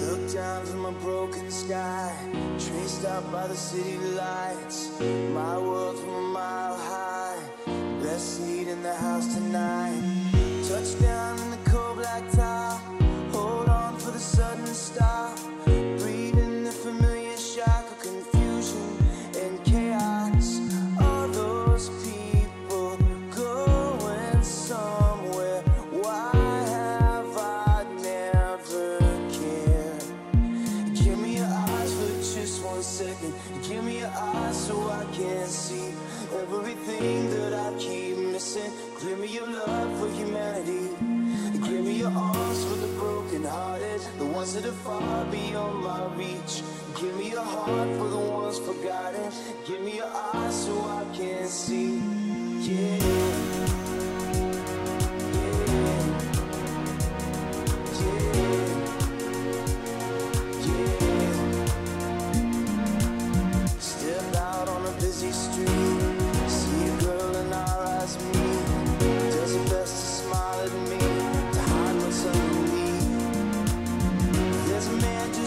Look down from a broken sky, traced out by the city lights, my world's a mile high. Best seat in the house tonight. Touchdown. So I can see everything that I keep missing. Give me your love for humanity. Give me your arms for the broken hearted, the ones that are far beyond my reach. Give me your heart for the ones forgotten. Give me your eyes so I can see. There's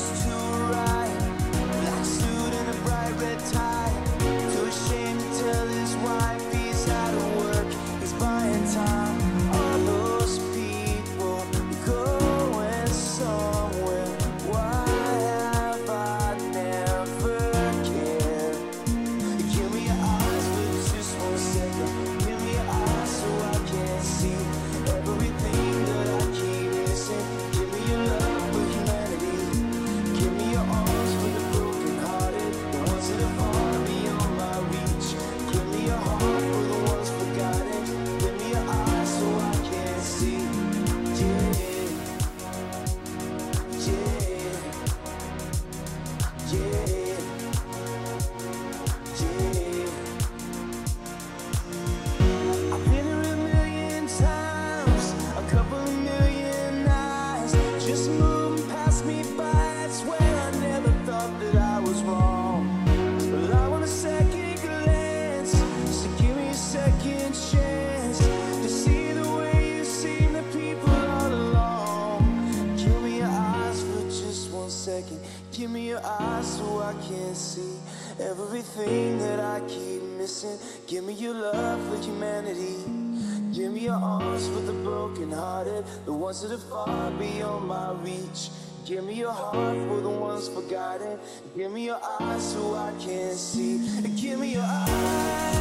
Give me your eyes for just one second. Give me your eyes so I can see everything that I keep missing. Give me your love for humanity. Give me your arms for the broken hearted, the ones that are far beyond my reach. Give me your heart for the ones forgotten. Give me your eyes so I can see. Give me your eyes,